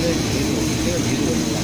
Gracias.